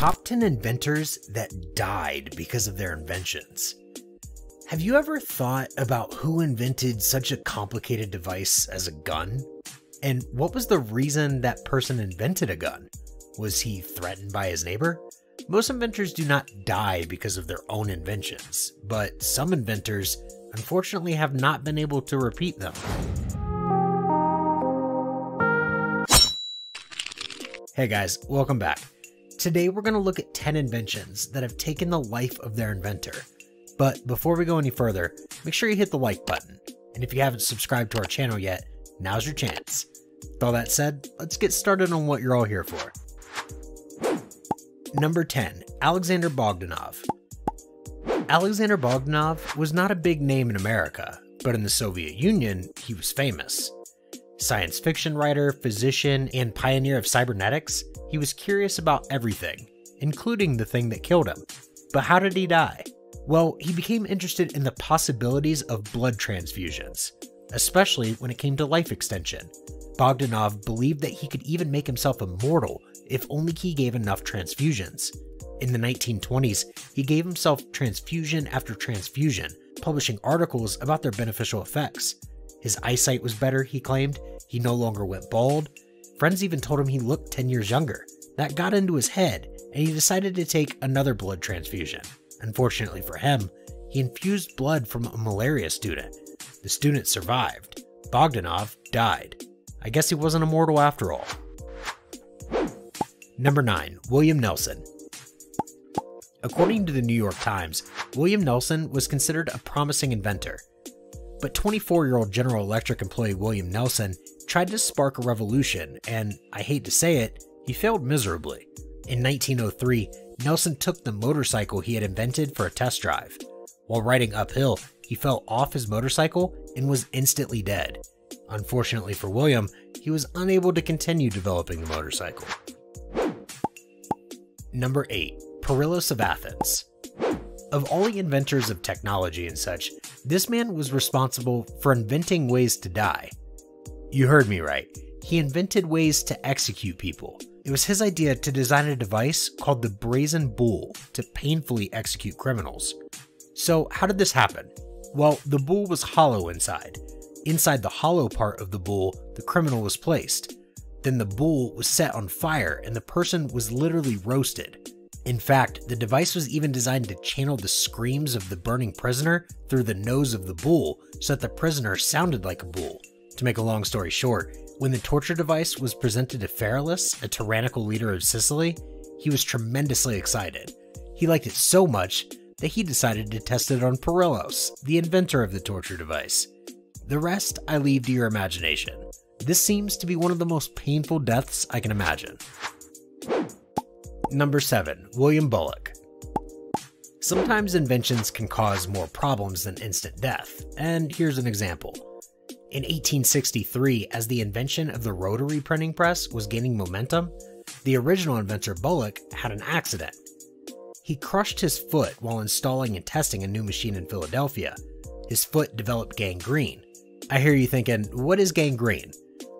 Top 10 inventors that died because of their inventions. Have you ever thought about who invented such a complicated device as a gun? And what was the reason that person invented a gun? Was he threatened by his neighbor? Most inventors do not die because of their own inventions, but some inventors unfortunately have not been able to repeat them. Hey guys, welcome back. Today we're going to look at 10 inventions that have taken the life of their inventor. But before we go any further, make sure you hit the like button. And if you haven't subscribed to our channel yet, now's your chance. With all that said, let's get started on what you're all here for. Number 10, Alexander Bogdanov. Alexander Bogdanov was not a big name in America, but in the Soviet Union, he was famous. Science fiction writer, physician, and pioneer of cybernetics, he was curious about everything, including the thing that killed him. But how did he die? Well, he became interested in the possibilities of blood transfusions, especially when it came to life extension. Bogdanov believed that he could even make himself immortal if only he gave enough transfusions. In the 1920s, he gave himself transfusion after transfusion, publishing articles about their beneficial effects. His eyesight was better, he claimed, he no longer went bald, Friends even told him he looked 10 years younger. That got into his head, and he decided to take another blood transfusion. Unfortunately for him, he infused blood from a malaria student. The student survived. Bogdanov died. I guess he wasn't immortal after all. Number 9. William Nelson. According to the New York Times, William Nelson was considered a promising inventor. But 24 year old General Electric employee William Nelson tried to spark a revolution, and I hate to say it, he failed miserably. In 1903, Nelson took the motorcycle he had invented for a test drive. While riding uphill, he fell off his motorcycle and was instantly dead. Unfortunately for William, he was unable to continue developing the motorcycle. Number 8. Perillos of Athens. Of all the inventors of technology and such, this man was responsible for inventing ways to die. You heard me right. He invented ways to execute people. It was his idea to design a device called the Brazen Bull to painfully execute criminals. So, how did this happen? Well, the bull was hollow inside. Inside the hollow part of the bull, the criminal was placed. Then the bull was set on fire and the person was literally roasted. In fact, the device was even designed to channel the screams of the burning prisoner through the nose of the bull so that the prisoner sounded like a bull. To make a long story short, when the torture device was presented to Phalaris, a tyrannical leader of Sicily, he was tremendously excited. He liked it so much that he decided to test it on Perillos, the inventor of the torture device. The rest I leave to your imagination. This seems to be one of the most painful deaths I can imagine. Number 7. William Bullock. Sometimes inventions can cause more problems than instant death, and here's an example. In 1863, as the invention of the rotary printing press was gaining momentum, the original inventor Bullock had an accident. He crushed his foot while installing and testing a new machine in Philadelphia. His foot developed gangrene. I hear you thinking, what is gangrene?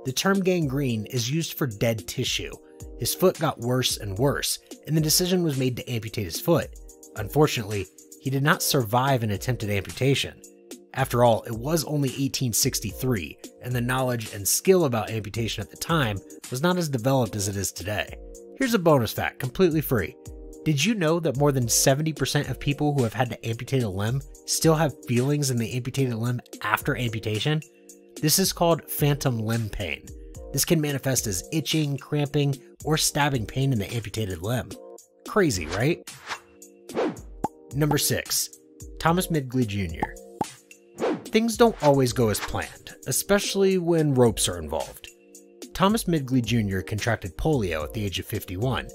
The term gangrene is used for dead tissue. His foot got worse and worse, and the decision was made to amputate his foot. Unfortunately, he did not survive an attempted amputation. After all, it was only 1863, and the knowledge and skill about amputation at the time was not as developed as it is today. Here's a bonus fact, completely free. Did you know that more than 70% of people who have had to amputate a limb still have feelings in the amputated limb after amputation? This is called phantom limb pain. This can manifest as itching, cramping, or stabbing pain in the amputated limb. Crazy, right? Number 6. Thomas Midgley Jr. Things don't always go as planned, especially when ropes are involved. Thomas Midgley Jr. contracted polio at the age of 51,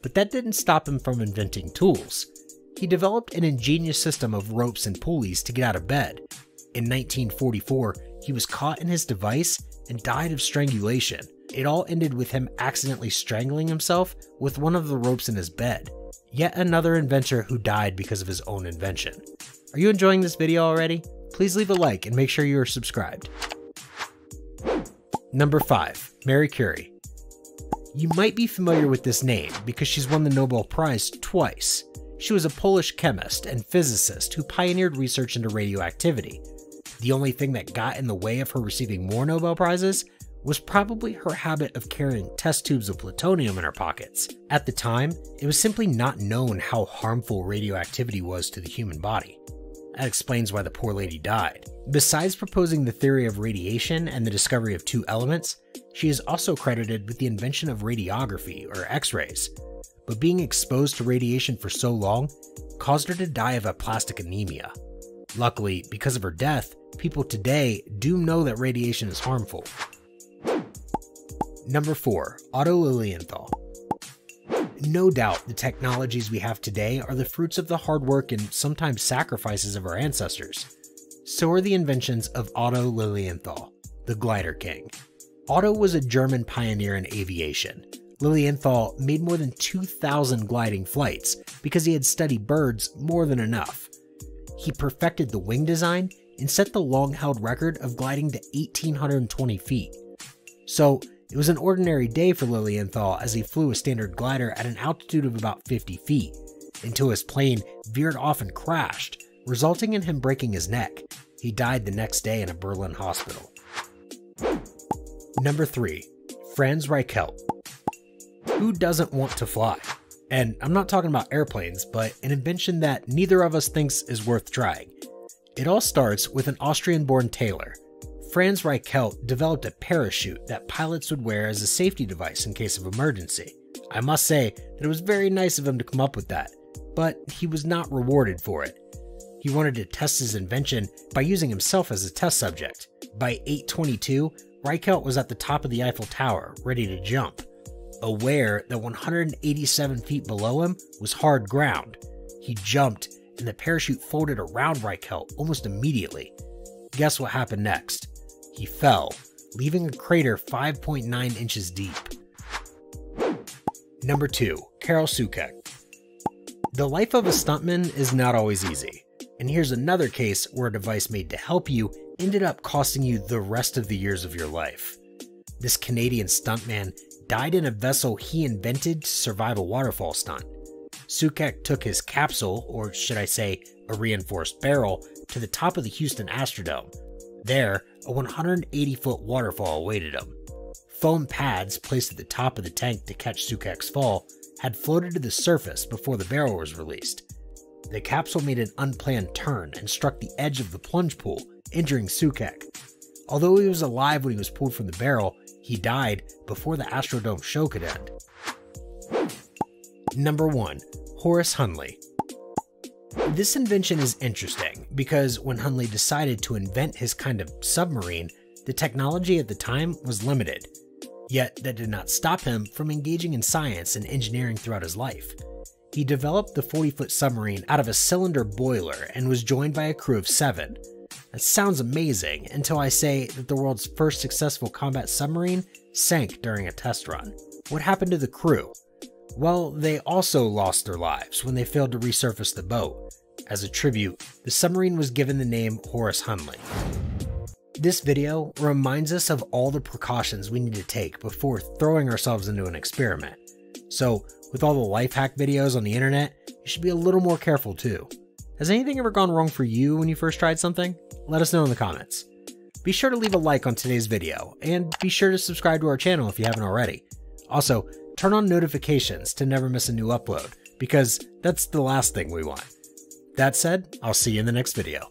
but that didn't stop him from inventing tools. He developed an ingenious system of ropes and pulleys to get out of bed. In 1944, he was caught in his device and died of strangulation. It all ended with him accidentally strangling himself with one of the ropes in his bed. Yet another inventor who died because of his own invention. Are you enjoying this video already? Please leave a like and make sure you are subscribed. Number 5. Marie Curie. You might be familiar with this name because she's won the Nobel Prize twice. She was a Polish chemist and physicist who pioneered research into radioactivity. The only thing that got in the way of her receiving more Nobel Prizes was probably her habit of carrying test tubes of plutonium in her pockets. At the time, it was simply not known how harmful radioactivity was to the human body. That explains why the poor lady died. Besides proposing the theory of radiation and the discovery of two elements, she is also credited with the invention of radiography, or X rays. But being exposed to radiation for so long caused her to die of aplastic anemia. Luckily, because of her death, people today do know that radiation is harmful. Number 4. Otto Lilienthal. No doubt the technologies we have today are the fruits of the hard work and sometimes sacrifices of our ancestors. So are the inventions of Otto Lilienthal, the glider king. Otto was a German pioneer in aviation. Lilienthal made more than 2,000 gliding flights because he had studied birds more than enough. He perfected the wing design and set the long held record of gliding to 1,820 feet. So, it was an ordinary day for Lilienthal as he flew a standard glider at an altitude of about 50 feet, until his plane veered off and crashed, resulting in him breaking his neck. He died the next day in a Berlin hospital. Number 3. Franz Reichelt. Who doesn't want to fly? And I'm not talking about airplanes, but an invention that neither of us thinks is worth trying. It all starts with an Austrian born tailor Franz Reichelt developed a parachute that pilots would wear as a safety device in case of emergency. I must say that it was very nice of him to come up with that, but he was not rewarded for it. He wanted to test his invention by using himself as a test subject. By 822, Reichelt was at the top of the Eiffel Tower, ready to jump. Aware that 187 feet below him was hard ground, he jumped and the parachute folded around Reichelt almost immediately. Guess what happened next? He fell, leaving a crater 5.9 inches deep. Number 2. Karel Soucek. The life of a stuntman is not always easy, and here's another case where a device made to help you ended up costing you the rest of the years of your life. This Canadian stuntman died in a vessel he invented to survive a waterfall stunt. Soucek took his capsule, or should I say, a reinforced barrel, to the top of the Houston Astrodome. There, a 180 foot waterfall awaited him. Foam pads placed at the top of the tank to catch Soucek's fall had floated to the surface before the barrel was released. The capsule made an unplanned turn and struck the edge of the plunge pool, injuring Soucek. Although he was alive when he was pulled from the barrel, he died before the Astrodome show could end. Number 1. Horace Hunley this invention is interesting because when Hunley decided to invent his kind of submarine, the technology at the time was limited. Yet that did not stop him from engaging in science and engineering throughout his life. He developed the 40 foot submarine out of a cylinder boiler and was joined by a crew of seven. That sounds amazing until I say that the world's first successful combat submarine sank during a test run. What happened to the crew? Well, they also lost their lives when they failed to resurface the boat. As a tribute, the submarine was given the name Horace Hunley. This video reminds us of all the precautions we need to take before throwing ourselves into an experiment. So, with all the life hack videos on the internet, you should be a little more careful too. Has anything ever gone wrong for you when you first tried something? Let us know in the comments. Be sure to leave a like on today's video, and be sure to subscribe to our channel if you haven't already. Also, turn on notifications to never miss a new upload, because that's the last thing we want. That said, I'll see you in the next video.